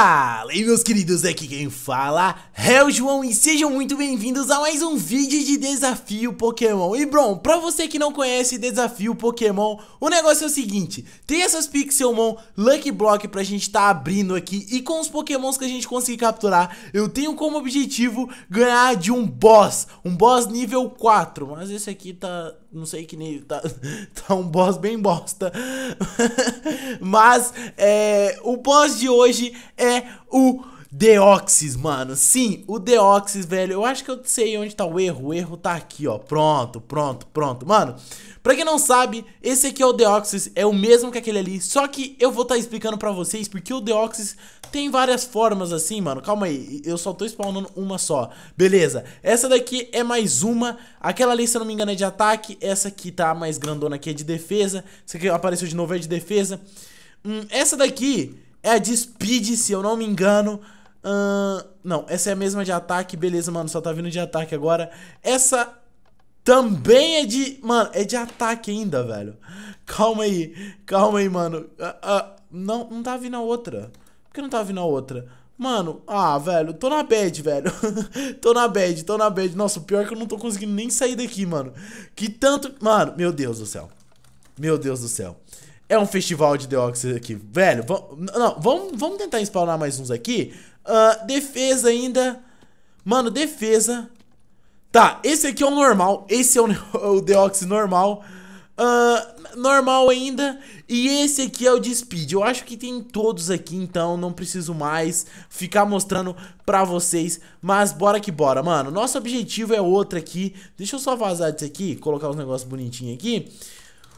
Fala! E meus queridos, aqui quem fala é o João e sejam muito bem-vindos a mais um vídeo de Desafio Pokémon. E bom, pra você que não conhece Desafio Pokémon, o negócio é o seguinte, tem essas Pixelmon Lucky Block pra gente tá abrindo aqui e com os Pokémons que a gente conseguir capturar, eu tenho como objetivo ganhar de um boss, um boss nível 4, mas esse aqui tá, não sei que nível, tá, tá um boss bem bosta, mas é, o boss de hoje é o Deoxys, mano. Sim, o Deoxys, velho. Eu acho que eu sei onde tá o erro. O erro tá aqui, ó. Pronto, pronto, pronto. Mano, pra quem não sabe, esse aqui é o Deoxys. É o mesmo que aquele ali. Só que eu vou estar tá explicando pra vocês porque o Deoxys tem várias formas assim, mano. Calma aí. Eu só tô spawnando uma só. Beleza. Essa daqui é mais uma. Aquela ali, se eu não me engano, é de ataque. Essa aqui tá mais grandona aqui é de defesa. Essa aqui apareceu de novo é de defesa. Hum, essa daqui é a de speed, se eu não me engano. Uh, não, essa é a mesma de ataque, beleza, mano, só tá vindo de ataque agora. Essa também é de... Mano, é de ataque ainda, velho. Calma aí, calma aí, mano. Uh, uh, não, não tá vindo a outra. Por que não tá vindo a outra? Mano, ah, velho, tô na bad, velho. tô na bad, tô na bad. Nossa, o pior é que eu não tô conseguindo nem sair daqui, mano. Que tanto... Mano, meu Deus do céu. Meu Deus do céu. É um festival de Deoxys aqui. Velho, não, vamos, vamos tentar spawnar mais uns aqui. Uh, defesa ainda. Mano, defesa. Tá, esse aqui é o normal. Esse é o, o Deoxys normal. Uh, normal ainda. E esse aqui é o de Speed. Eu acho que tem todos aqui, então não preciso mais ficar mostrando pra vocês. Mas bora que bora, mano. Nosso objetivo é outro aqui. Deixa eu só vazar disso aqui, colocar os negócios bonitinhos aqui.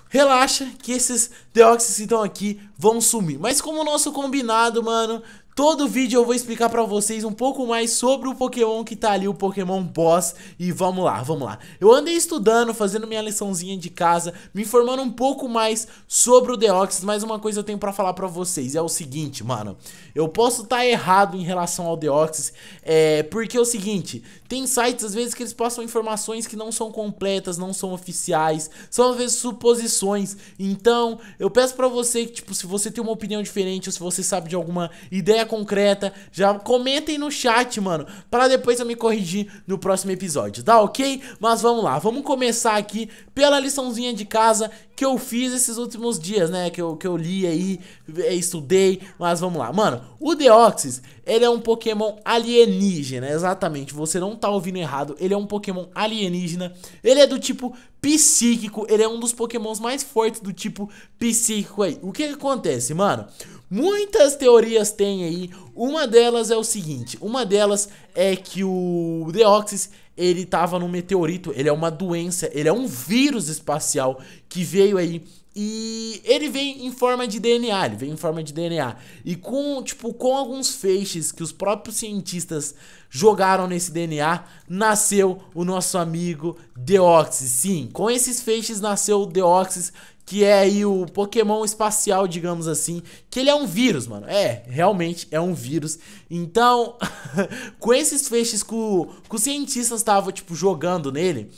Relaxa que esses Deoxys que estão aqui vão sumir. Mas como o nosso combinado, mano, Todo vídeo eu vou explicar pra vocês um pouco mais sobre o Pokémon que tá ali, o Pokémon Boss. E vamos lá, vamos lá. Eu andei estudando, fazendo minha liçãozinha de casa Me informando um pouco mais sobre o Deoxys Mas uma coisa eu tenho pra falar pra vocês. É o seguinte, mano. Eu posso estar tá errado em relação ao Deoxys é, Porque é o seguinte Tem sites às vezes que eles passam informações que não são completas, não são oficiais São às vezes suposições. Então eu peço pra você que tipo, se você tem uma opinião diferente Ou se você sabe de alguma ideia ideia concreta, já comentem no chat, mano, para depois eu me corrigir no próximo episódio, tá ok? Mas vamos lá, vamos começar aqui pela liçãozinha de casa que eu fiz esses últimos dias, né, que eu, que eu li aí, eh, estudei, mas vamos lá. Mano, o Deoxys, ele é um Pokémon alienígena, exatamente, você não tá ouvindo errado, ele é um Pokémon alienígena, ele é do tipo psíquico, ele é um dos Pokémons mais fortes do tipo psíquico aí. O que que acontece, mano? Muitas teorias tem aí. Uma delas é o seguinte: uma delas é que o Deoxys ele tava num meteorito, ele é uma doença, ele é um vírus espacial que veio aí e ele vem em forma de DNA, ele vem em forma de DNA. E com, tipo, com alguns feixes que os próprios cientistas jogaram nesse DNA, nasceu o nosso amigo Deoxys. Sim, com esses feixes nasceu o Deoxys, que é aí o Pokémon espacial, digamos assim, que ele é um vírus, mano. É, realmente é um vírus. Então, com esses feixes que, o, que os cientistas estavam, tipo, jogando nele,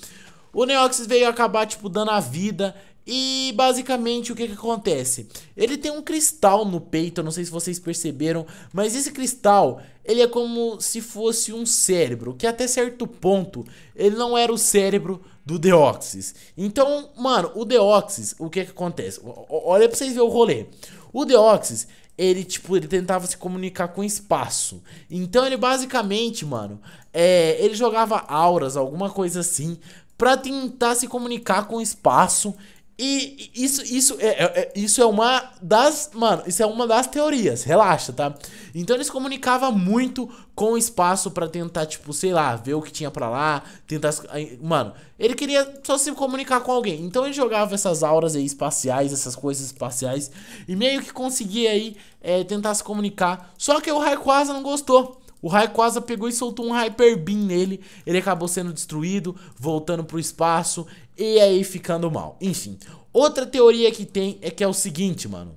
o Neoxys veio acabar, tipo, dando a vida e basicamente o que, que acontece? Ele tem um cristal no peito, não sei se vocês perceberam, mas esse cristal, ele é como se fosse um cérebro, que até certo ponto ele não era o cérebro do Deoxys. Então, mano, o Deoxys, o que que acontece? Olha pra vocês verem o rolê. O Deoxys, ele, tipo, ele tentava se comunicar com o espaço. Então, ele basicamente, mano, é, ele jogava auras, alguma coisa assim, pra tentar se comunicar com o espaço e isso, isso, é, é, é, isso é uma das. Mano, isso é uma das teorias, relaxa, tá? Então ele se comunicava muito com o espaço para tentar, tipo, sei lá, ver o que tinha para lá, tentar. Mano, ele queria só se comunicar com alguém. Então ele jogava essas auras aí espaciais, essas coisas espaciais, e meio que conseguia aí é, tentar se comunicar. Só que o Rayquaza não gostou. O Rayquaza pegou e soltou um Hyper Beam nele, ele acabou sendo destruído, voltando pro espaço e aí ficando mal. Enfim, outra teoria que tem é que é o seguinte, mano.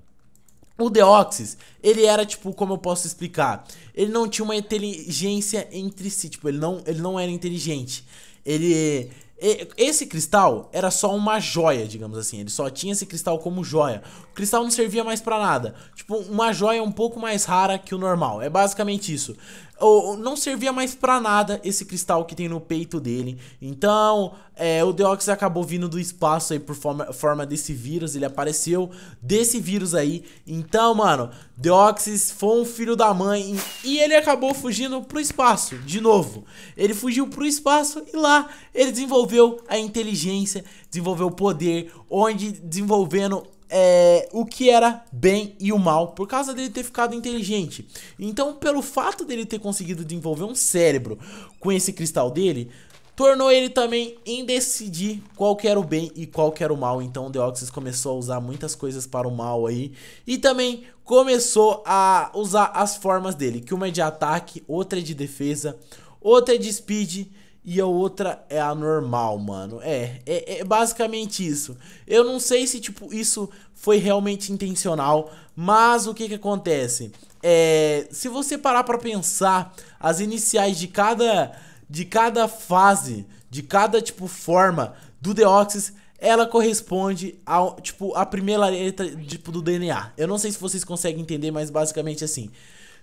O Deoxys, ele era tipo, como eu posso explicar? Ele não tinha uma inteligência entre si, tipo, ele não, ele não era inteligente. Ele esse cristal era só uma joia, digamos assim. Ele só tinha esse cristal como joia. O cristal não servia mais para nada. Tipo, uma joia um pouco mais rara que o normal. É basicamente isso ou, não servia mais para nada esse cristal que tem no peito dele. Então, é, o Deoxys acabou vindo do espaço aí por forma, forma desse vírus. Ele apareceu desse vírus aí. Então, mano, Deoxys foi um filho da mãe e ele acabou fugindo pro espaço, de novo. Ele fugiu pro espaço e lá ele desenvolveu a inteligência, desenvolveu o poder, onde desenvolvendo é, o que era bem e o mal por causa dele ter ficado inteligente. Então, pelo fato dele ter conseguido desenvolver um cérebro com esse cristal dele, tornou ele também em decidir qual era o bem e qual era o mal. Então, o Deoxys começou a usar muitas coisas para o mal aí e também começou a usar as formas dele, que uma é de ataque, outra é de defesa, outra é de speed e a outra é a normal, mano. É, é, é, basicamente isso. Eu não sei se, tipo, isso foi realmente intencional, mas o que que acontece? É, se você parar pra pensar as iniciais de cada, de cada fase, de cada, tipo, forma do Deoxys, ela corresponde ao, tipo, a primeira letra, tipo, do DNA. Eu não sei se vocês conseguem entender, mas basicamente assim.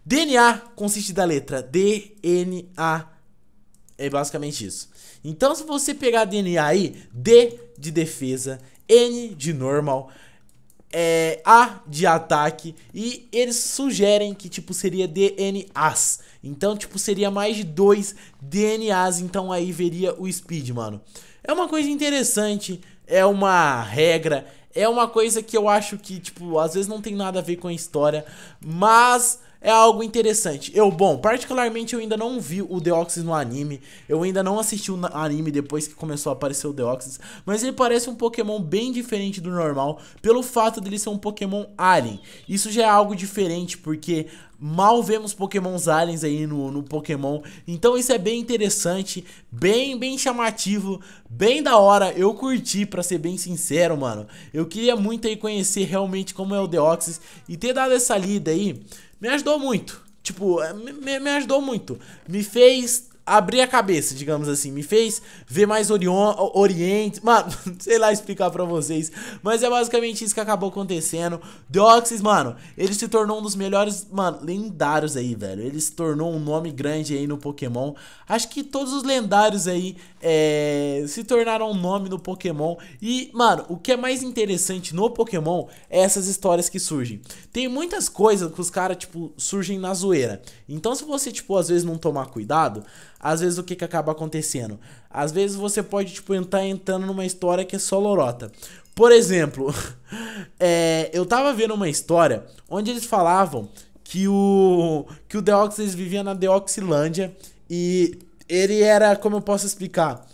DNA consiste da letra D, N, A, é basicamente isso. Então, se você pegar DNA aí, D de defesa, N de normal, é, A de ataque e eles sugerem que tipo seria DNAs. Então, tipo, seria mais de dois DNAs, então aí veria o speed, mano. É uma coisa interessante, é uma regra, é uma coisa que eu acho que, tipo, às vezes não tem nada a ver com a história, mas é algo interessante. Eu, bom, particularmente eu ainda não vi o Deoxys no anime. Eu ainda não assisti o anime depois que começou a aparecer o Deoxys. Mas ele parece um Pokémon bem diferente do normal. Pelo fato dele ser um Pokémon Alien. Isso já é algo diferente, porque mal vemos Pokémons aliens aí no, no Pokémon. Então isso é bem interessante, bem, bem chamativo, bem da hora. Eu curti, pra ser bem sincero, mano. Eu queria muito aí conhecer realmente como é o Deoxys e ter dado essa lida aí me ajudou muito. Tipo, me, me ajudou muito. Me fez abrir a cabeça, digamos assim. Me fez ver mais Orion, Oriente. Mano, sei lá explicar pra vocês. Mas é basicamente isso que acabou acontecendo. Deoxys, mano, ele se tornou um dos melhores, mano, lendários aí, velho. Ele se tornou um nome grande aí no Pokémon. Acho que todos os lendários aí é, se tornaram um nome no Pokémon. E, mano, o que é mais interessante no Pokémon é essas histórias que surgem. Tem muitas coisas que os caras, tipo, surgem na zoeira. Então, se você, tipo, às vezes não tomar cuidado às vezes o que, que acaba acontecendo? Às vezes você pode, tipo, estar entrando numa história que é só lorota. Por exemplo, é, eu tava vendo uma história onde eles falavam que o que o Deoxys vivia na Deoxylândia e ele era, como eu posso explicar?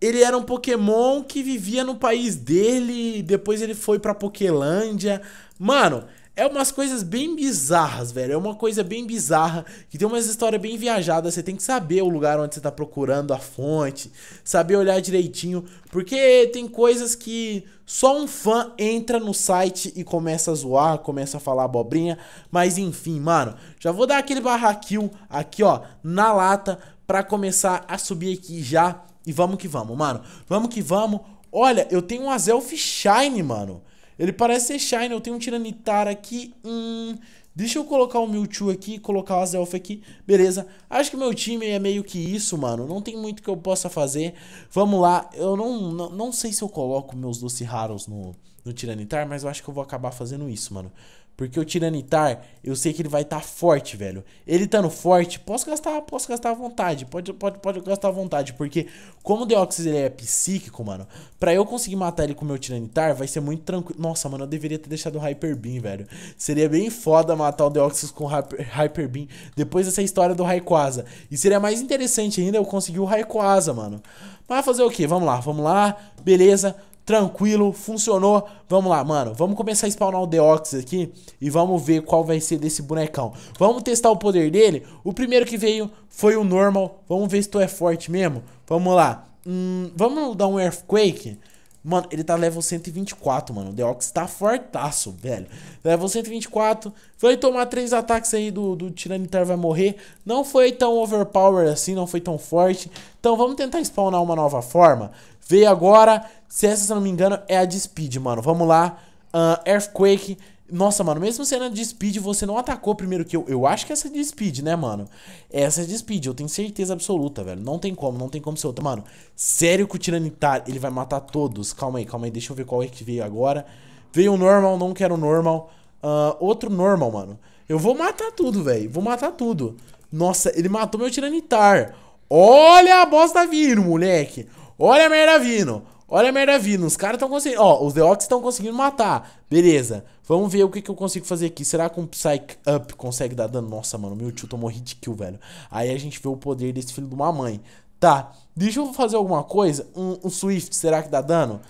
Ele era um Pokémon que vivia no país dele, depois ele foi pra Pokélândia. Mano, é umas coisas bem bizarras, velho. É uma coisa bem bizarra, que tem umas histórias bem viajadas. Você tem que saber o lugar onde você tá procurando a fonte, saber olhar direitinho, porque tem coisas que só um fã entra no site e começa a zoar, começa a falar abobrinha. Mas enfim, mano, já vou dar aquele barra kill aqui, ó, na lata, pra começar a subir aqui já. E vamos que vamos, mano. Vamos que vamos. Olha, eu tenho um Azelf Shine, mano. Ele parece ser Shine. Eu tenho um Tiranitar aqui. Hum, deixa eu colocar o Mewtwo aqui, colocar o Azelf aqui. Beleza. Acho que meu time é meio que isso, mano. Não tem muito que eu possa fazer. Vamos lá. Eu não, não, não sei se eu coloco meus Doce Raros no, no Tiranitar, mas eu acho que eu vou acabar fazendo isso, mano. Porque o Tiranitar, eu sei que ele vai estar tá forte, velho. Ele estando forte, posso gastar, posso gastar à vontade. Pode, pode, pode gastar à vontade. Porque como o Deoxys ele é psíquico, mano, pra eu conseguir matar ele com o meu Tiranitar, vai ser muito tranquilo. Nossa, mano, eu deveria ter deixado o Hyper Beam, velho. Seria bem foda matar o Deoxys com o Hyper, Hyper Beam depois dessa história do Rayquaza. E seria mais interessante ainda eu conseguir o Rayquaza, mano. Mas fazer o que? Vamos lá, vamos lá. Beleza tranquilo, funcionou. Vamos lá, mano. Vamos começar a spawnar o Deoxys aqui e vamos ver qual vai ser desse bonecão. Vamos testar o poder dele. O primeiro que veio foi o normal. Vamos ver se tu é forte mesmo. Vamos lá. Hum, vamos dar um Earthquake. Mano, ele tá level 124, mano. O Deoxys tá fortaço, velho. Level 124. Vai tomar três ataques aí do, do Tiranitar, vai morrer. Não foi tão overpower assim, não foi tão forte. Então vamos tentar spawnar uma nova forma. Veio agora, se essa, se não me engano, é a de Speed, mano. Vamos lá. Uh, Earthquake. Nossa, mano, mesmo sendo de speed, você não atacou primeiro que eu. Eu acho que essa é de speed, né, mano? Essa é de speed, eu tenho certeza absoluta, velho. Não tem como, não tem como ser outra. Mano, sério que o Tiranitar, ele vai matar todos. Calma aí, calma aí, deixa eu ver qual é que veio agora. Veio o normal, não quero normal. Uh, outro normal, mano. Eu vou matar tudo, velho. Vou matar tudo. Nossa, ele matou meu Tiranitar. Olha a bosta vindo, moleque. Olha a merda vindo. Olha a merda vindo. Os caras estão conseguindo. Ó, os Deox estão conseguindo matar. Beleza. Vamos ver o que, que eu consigo fazer aqui. Será que um Psych Up consegue dar dano? Nossa, mano, meu tio tomou hit kill, velho. Aí a gente vê o poder desse filho de uma mãe. Tá. Deixa eu fazer alguma coisa. Um, um Swift, será que dá dano?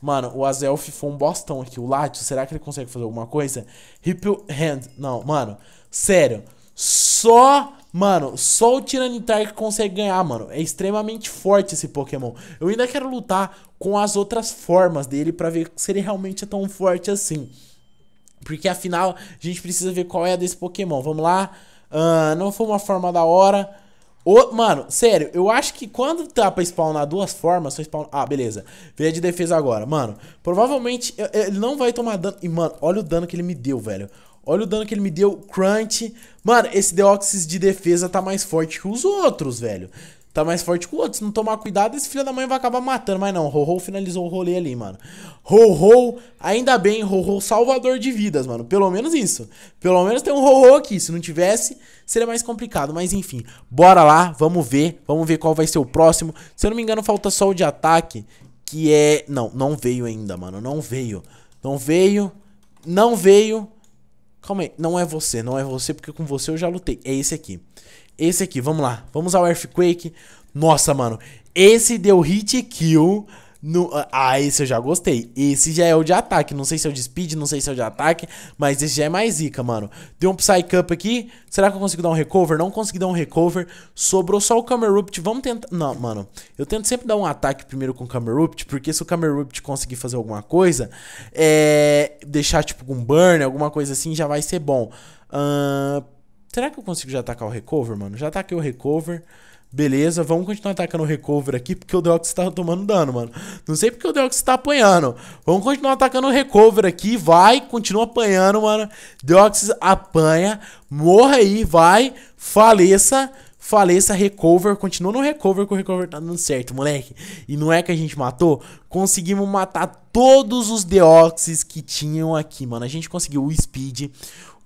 Mano, o Azelf foi um bostão aqui. O Latios, será que ele consegue fazer alguma coisa? Ripple Hand. Não, mano. Sério. Só Mano, só o Tiranitar que consegue ganhar, mano. É extremamente forte esse Pokémon. Eu ainda quero lutar com as outras formas dele pra ver se ele realmente é tão forte assim. Porque afinal, a gente precisa ver qual é a desse Pokémon. Vamos lá. Uh, não foi uma forma da hora. O, mano, sério, eu acho que quando tá pra spawnar duas formas, só spawn... Ah, beleza. Veio de defesa agora. Mano, provavelmente ele não vai tomar dano. E, mano, olha o dano que ele me deu, velho. Olha o dano que ele me deu, crunch. Mano, esse Deoxys de defesa tá mais forte que os outros, velho. Tá mais forte que o outro. Se não tomar cuidado, esse filho da mãe vai acabar matando. Mas não, Ho-Ho finalizou o rolê ali, mano. Ho-Ho, ainda bem, Ho-Ho salvador de vidas, mano. Pelo menos isso. Pelo menos tem um Ho-Ho aqui. Se não tivesse, seria mais complicado. Mas enfim, bora lá, vamos ver. Vamos ver qual vai ser o próximo. Se eu não me engano, falta só o de ataque. Que é... Não, não veio ainda, mano. Não veio. Não veio. Não veio. Calma aí, não é você, não é você, porque com você eu já lutei. É esse aqui. Esse aqui, vamos lá. Vamos ao Earthquake. Nossa, mano. Esse deu hit kill no, ah, esse eu já gostei. Esse já é o de ataque. Não sei se é o de speed, não sei se é o de ataque. Mas esse já é mais zica, mano. Deu um Psy Cup aqui. Será que eu consigo dar um recover? Não consegui dar um recover. Sobrou só o Camerupt. Vamos tentar... Não, mano. Eu tento sempre dar um ataque primeiro com o Camerupt. Porque se o Camerupt conseguir fazer alguma coisa... É... Deixar tipo um burn, alguma coisa assim, já vai ser bom. Uh... Será que eu consigo já atacar o recover, mano? Já ataquei o recover. Beleza, vamos continuar atacando o recover aqui, porque o Deoxys tá tomando dano, mano. Não sei porque o Deoxys tá apanhando. Vamos continuar atacando o recover aqui, vai, continua apanhando, mano. Deoxys apanha, morra aí, vai, faleça, faleça, recover. Continua no recover, que o recover tá dando certo, moleque. E não é que a gente matou? Conseguimos matar todos os Deoxys que tinham aqui, mano. A gente conseguiu o Speed,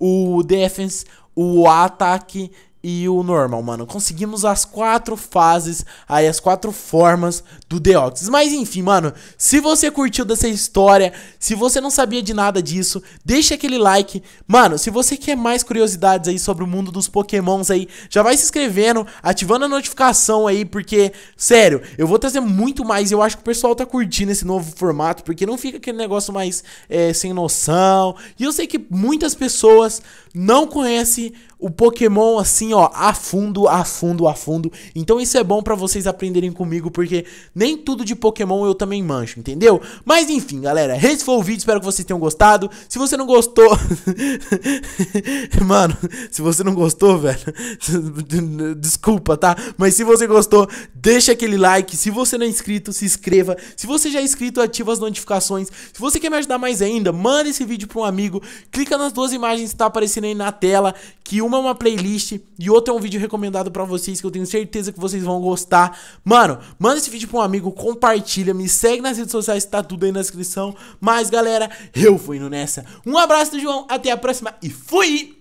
o Defense, o Ataque e o normal, mano. Conseguimos as quatro fases, aí as quatro formas do Deoxys. Mas enfim, mano, se você curtiu dessa história, se você não sabia de nada disso, deixa aquele like. Mano, se você quer mais curiosidades aí sobre o mundo dos pokémons aí, já vai se inscrevendo, ativando a notificação aí, porque, sério, eu vou trazer muito mais. Eu acho que o pessoal tá curtindo esse novo formato, porque não fica aquele negócio mais é, sem noção. E eu sei que muitas pessoas não conhecem o Pokémon assim, ó, a fundo, a fundo, a fundo. Então isso é bom para vocês aprenderem comigo, porque nem tudo de Pokémon eu também mancho, entendeu? Mas enfim, galera, esse foi o vídeo, espero que vocês tenham gostado. Se você não gostou... Mano, se você não gostou, velho, desculpa, tá? Mas se você gostou, deixa aquele like. Se você não é inscrito, se inscreva. Se você já é inscrito, ativa as notificações. Se você quer me ajudar mais ainda, manda esse vídeo para um amigo. Clica nas duas imagens que tá aparecendo aí na tela, que uma é uma playlist e outra é um vídeo recomendado para vocês que eu tenho certeza que vocês vão gostar. Mano, manda esse vídeo pra um amigo, compartilha, me segue nas redes sociais, tá tudo aí na descrição. Mas galera, eu fui indo nessa. Um abraço do João, até a próxima e fui!